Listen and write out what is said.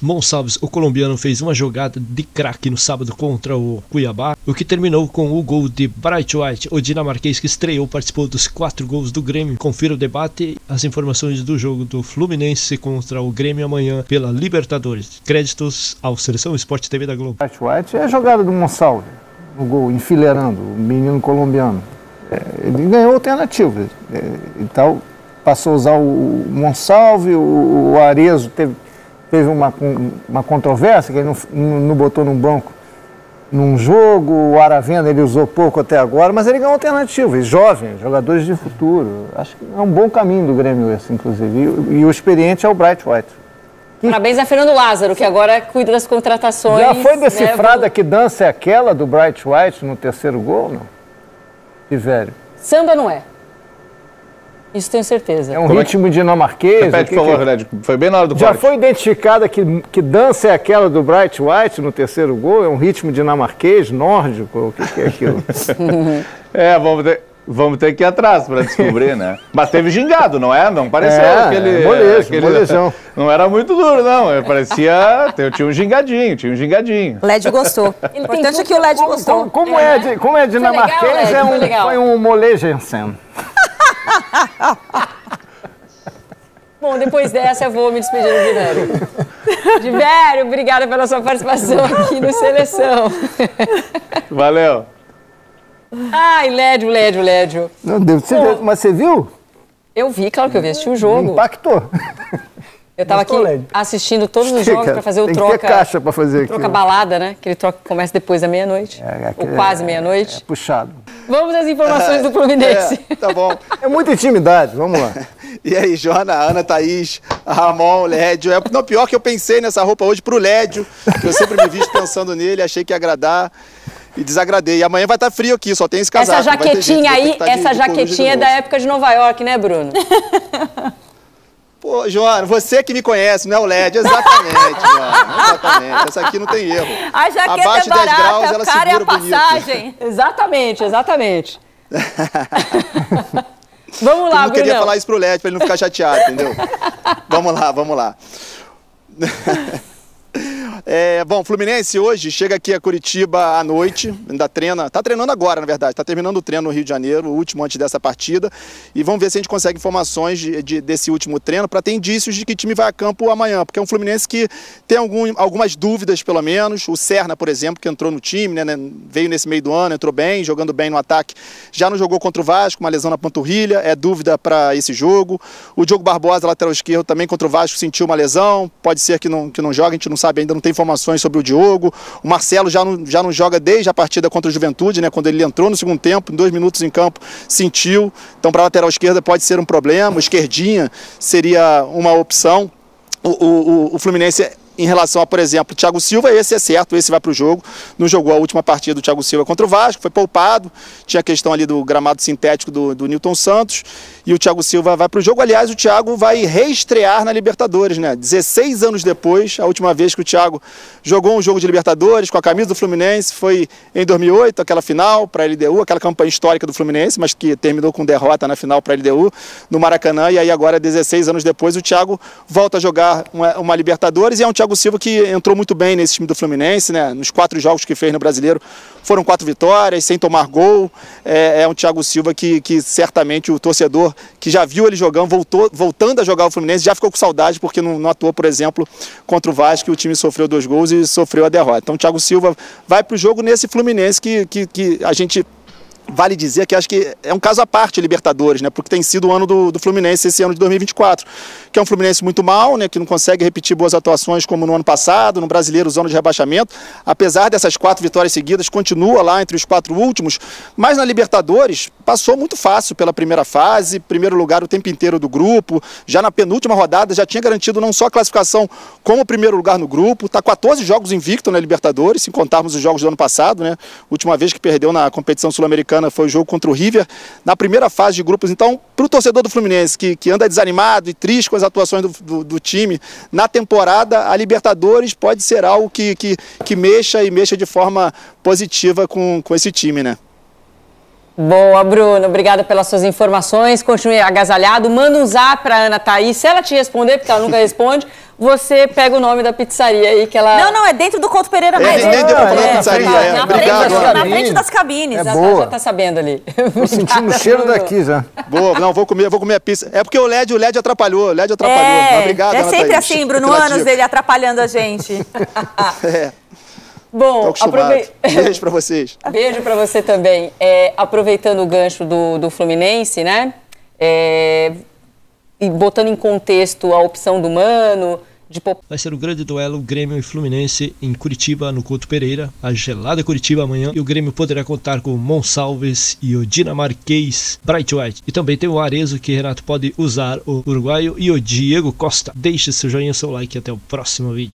Monsalves, o colombiano, fez uma jogada de craque no sábado contra o Cuiabá, o que terminou com o gol de Bright White, o dinamarquês que estreou, participou dos quatro gols do Grêmio. Confira o debate, as informações do jogo do Fluminense contra o Grêmio amanhã pela Libertadores. Créditos ao Seleção Esporte TV da Globo. Bright White é a jogada do Monsalves, no gol, enfileirando o menino colombiano. É, ele ganhou alternativa. É, então, passou a usar o Monsalve, o Arezo teve teve uma, uma controvérsia, que ele não, não botou no banco num jogo, o Aravena ele usou pouco até agora, mas ele ganhou alternativas, jovens, jogadores de futuro. Acho que é um bom caminho do Grêmio esse, inclusive. E, e o experiente é o Bright White. Que... Parabéns a Fernando Lázaro, que agora cuida das contratações. Já foi decifrada né? que dança é aquela do Bright White no terceiro gol, não? De velho. Samba não é. Isso tenho certeza. É um Como ritmo é que... dinamarquês. Repete, por favor, que... Foi bem na hora do Já corte. foi identificada que, que dança é aquela do Bright White no terceiro gol? É um ritmo dinamarquês, nórdico? O que, que é aquilo? é, vamos ter, vamos ter que ir atrás para descobrir, né? Mas teve gingado, não é? Não pareceu é, aquele... Molejo, aquele molejão. Não era muito duro, não. Parecia... Tinha um gingadinho, tinha um gingadinho. LED gostou. O importante é que o LED gostou. Como, como é, é, como é dinamarquês, legal, é um, foi, foi um molejensen. Bom, depois dessa eu vou me despedir do Divério. Divério, obrigada pela sua participação aqui no Seleção. Valeu. Ai, Lédio, Lédio, Lédio. Não, deve ser, Bom, mas você viu? Eu vi, claro que eu vi, assisti o jogo. Impactou. Eu estava aqui assistindo todos os jogos para fazer o tem troca. Tem caixa para fazer aqui. Troca balada, né? Aquele troca que começa depois da meia-noite. É, ou quase meia-noite. É, é, puxado. Vamos às informações do Fluminense. É, tá bom. É muita intimidade, vamos lá. e aí, Jona, Ana, Thaís, Ramon, Lédio. É, não, pior que eu pensei nessa roupa hoje pro Lédio, que eu sempre me vi pensando nele, achei que ia agradar e desagradei. E amanhã vai estar tá frio aqui, só tem esse casaco. Essa jaquetinha aí, tá essa de, jaquetinha é da época de Nova York, né, Bruno? Pô, Joana, você que me conhece, não é o LED, exatamente, Joana, exatamente. Essa aqui não tem erro. A jaqueta é Abaixo é barata, 10 graus, ela cara segura é a passagem. Bonito. Exatamente, exatamente. vamos lá, Eu não queria falar isso pro LED para ele não ficar chateado, entendeu? vamos lá, vamos lá. É, bom, Fluminense hoje chega aqui a Curitiba à noite, ainda treina, está treinando agora, na verdade, está terminando o treino no Rio de Janeiro, o último antes dessa partida, e vamos ver se a gente consegue informações de, de, desse último treino para ter indícios de que time vai a campo amanhã, porque é um Fluminense que tem algum, algumas dúvidas, pelo menos. O Serna, por exemplo, que entrou no time, né, né, veio nesse meio do ano, entrou bem, jogando bem no ataque, já não jogou contra o Vasco, uma lesão na panturrilha, é dúvida para esse jogo. O Diogo Barbosa, lateral esquerdo, também contra o Vasco, sentiu uma lesão, pode ser que não, que não jogue, a gente não sabe ainda, não tem tem informações sobre o Diogo. O Marcelo já não, já não joga desde a partida contra o Juventude, né? Quando ele entrou no segundo tempo, em dois minutos em campo, sentiu. Então, para a lateral esquerda pode ser um problema. Esquerdinha seria uma opção. O, o, o Fluminense em relação a, por exemplo, Thiago Silva, esse é certo, esse vai para o jogo. Não jogou a última partida do Thiago Silva contra o Vasco, foi poupado. Tinha a questão ali do gramado sintético do, do Newton Santos. E o Thiago Silva vai para o jogo. Aliás, o Thiago vai reestrear na Libertadores, né? 16 anos depois, a última vez que o Thiago jogou um jogo de Libertadores com a camisa do Fluminense foi em 2008, aquela final para a LDU, aquela campanha histórica do Fluminense, mas que terminou com derrota na final para a LDU no Maracanã. E aí, agora, 16 anos depois, o Thiago volta a jogar uma, uma Libertadores e é um Thiago Thiago Silva que entrou muito bem nesse time do Fluminense, né? Nos quatro jogos que fez no Brasileiro, foram quatro vitórias, sem tomar gol. É, é um Thiago Silva que, que certamente o torcedor que já viu ele jogando, voltou, voltando a jogar o Fluminense, já ficou com saudade porque não, não atuou, por exemplo, contra o Vasco, o time sofreu dois gols e sofreu a derrota. Então o Thiago Silva vai para o jogo nesse Fluminense que, que, que a gente vale dizer que acho que é um caso à parte Libertadores, né? Porque tem sido o ano do, do, Fluminense esse ano de 2024, que é um Fluminense muito mal, né? Que não consegue repetir boas atuações como no ano passado, no Brasileiro zona de rebaixamento, apesar dessas quatro vitórias seguidas, continua lá entre os quatro últimos, mas na Libertadores passou muito fácil pela primeira fase, primeiro lugar o tempo inteiro do grupo, já na penúltima rodada já tinha garantido não só a classificação como primeiro lugar no grupo, está 14 jogos invicto na Libertadores, se contarmos os jogos do ano passado, né? Última vez que perdeu na competição sul-americana foi o jogo contra o River na primeira fase de grupos. Então, para o torcedor do Fluminense que, que anda desanimado e triste com as atuações do, do, do time na temporada, a Libertadores pode ser algo que, que, que mexa e mexa de forma positiva com, com esse time, né? Boa, Bruno. Obrigada pelas suas informações. Continue agasalhado. Manda um zap para Ana Thaís. Se ela te responder, porque ela nunca responde, você pega o nome da pizzaria aí que ela. Não, não, é dentro do Couto Pereira É, mesmo. nem deu pra falar é, pizzaria, tá, é. na Obrigado, frente, na frente das cabines. É já, boa. Tá, já tá sabendo ali. Tô sentindo o cheiro daqui já. Boa, não, vou comer, vou comer a pizza. É porque o LED, o LED atrapalhou, o LED atrapalhou. É, obrigado, é Ana sempre Thaís, assim, Bruno, pela anos dele atrapalhando a gente. É, tô Bom, acostumado. aprovei... Beijo pra vocês. Beijo para você também. É, aproveitando o gancho do, do Fluminense, né? É, e botando em contexto a opção do Mano, pop- Vai ser o grande duelo Grêmio e Fluminense em Curitiba, no Couto Pereira, a gelada Curitiba amanhã. E o Grêmio poderá contar com Monsalves e o dinamarquês Bright White. E também tem o Arezo, que Renato pode usar o uruguaio, e o Diego Costa. Deixe seu joinha, seu like e até o próximo vídeo.